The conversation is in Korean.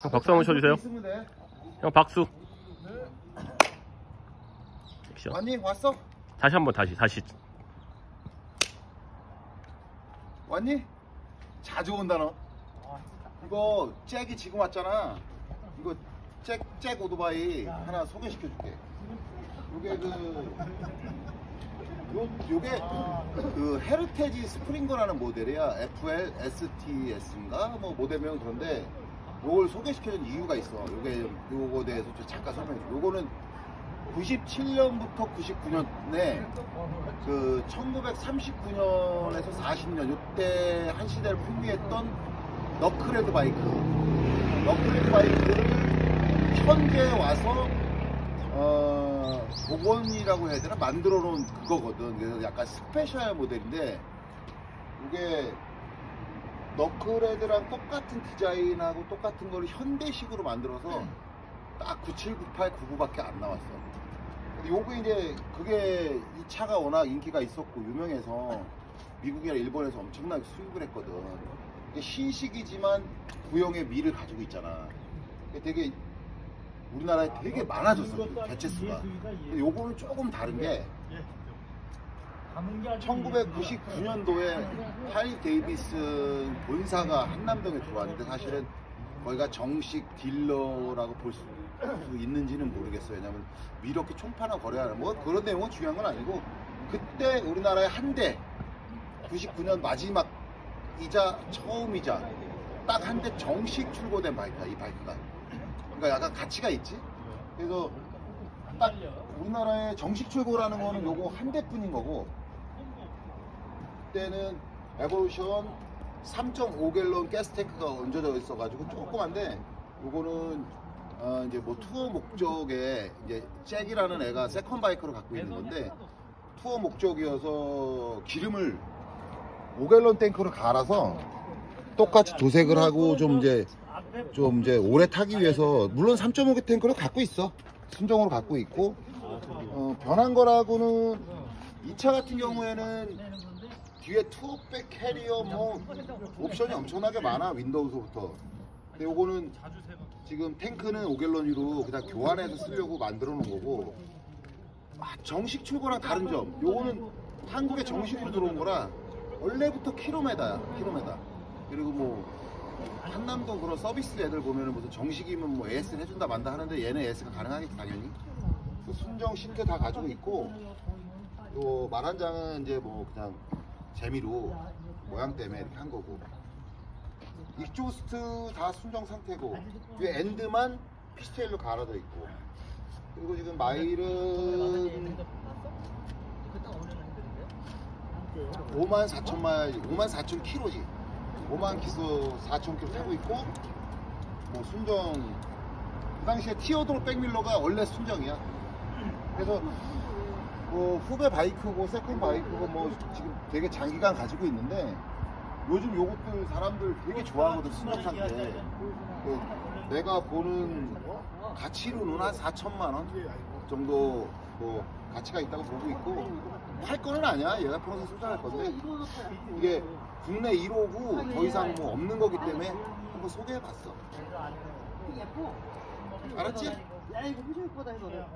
형 박수 한번 쳐주세요. 형 박수. 액션. 왔니? 왔어? 다시 한번 다시 다시. 왔니? 자주 온다 너. 이거 잭이 지금 왔잖아. 이거 잭, 잭 오토바이 하나 소개시켜줄게. 요게 그, 요, 요게 그 헤르테지 스프링거라는 모델이야. FL STS인가? 뭐 모델명 그런데 요걸 소개시켜준 이유가 있어. 요게 요거에 대해서 좀 잠깐 설명해 줘. 요거는 97년부터 99년에 그 1939년에서 40년 요때 한 시대를 풍미했던 Knucklehead 바이크 Knucklehead 바이크를 현재 와서 어 복원이라고 해야 되나 만들어 놓은 그거거든 그래서 약간 스페셜 모델인데 이게 너클헤드랑 똑같은 디자인하고 똑같은 거를 현대식으로 만들어서 딱 9798, 99밖에 안 나왔어. 근데 요거 이제 그게 이 차가 워낙 인기가 있었고 유명해서 미국이나 일본에서 엄청나게 수입을 했거든. 신식이지만 구형의 미를 가지고 있잖아. 되게 우리나라에 되게 많아졌어 그 개체 수가. 근데 요거는 조금 다른 게 1999년도에 하리 데이비슨 본사가 한남동에 들어왔는데 사실은 거기가 정식 딜러라고 볼 수 있는지는 모르겠어요. 왜냐면 이렇게 총파나 거래하는 뭐 그런 내용은 중요한 건 아니고 그때 우리나라에 한 대 99년 마지막 이자 처음이자 딱 한 대 정식 출고된 바이크야 이 바이크가. 그러니까 약간 가치가 있지. 그래서 딱 우리나라에 정식 출고라는 거는 요거 한 대뿐인 거고 그때는 Evolution 3.5갤런 가스 탱크가 얹어져 있어가지고 조그만데 요거는 어 이제 뭐 투어 목적에 이제 잭이라는 애가 second 바이크로 갖고 있는 건데 투어 목적이어서 기름을 5갤런 탱크로 갈아서 똑같이 도색을 하고 좀 이제 좀 이제 오래 타기 위해서 물론 3.5개 탱크를 갖고 있어. 순정으로 갖고 있고. 어, 변한 거라고는 이 차 같은 경우에는 뒤에 투어백 캐리어 뭐 옵션이 엄청나게 많아 윈도우서부터. 근데 요거는 지금 탱크는 5갤런으로 그냥 교환해서 쓰려고 만들어 놓은 거고. 아, 정식 출고랑 다른 점. 요거는 한국에 정식으로 들어온 거라 원래부터 킬로메다야 킬로메다. 그리고 뭐 한남동 그런 서비스 애들 보면은 무슨 정식이면 뭐 AS를 해준다 만다 하는데 얘는 AS가 가능하겠지 당연히. 그 순정 시트 다 가지고 있고 또 말안장은 이제 뭐 그냥 재미로 모양 때문에 이렇게 한 거고. exhaust 다 순정 상태고 위에 end만 fishtail로 갈아져 있고. 그리고 지금 마일은 5만 4천 마일 5만 4천 킬로지. 5만 키로 4천 킬로 타고 있고 뭐 순정 그 당시에 teardrop 백미러가 원래 순정이야. 그래서 뭐 후배 바이크고 second 바이크고 뭐 지금 되게 장기간 가지고 있는데 요즘 요것들 사람들 되게 좋아하거든 상태 그 내가 보는 가치로는 한 4천만 원 정도 뭐 가치가 있다고 보고 있고 팔 거는 아니야. 얘가 프로세 소장할 건데. 이게 국내 1호고 더 이상 뭐 없는 거기 때문에 한번 소개해 봤어. 알았지? 야 이거 호주 거다 해서 내가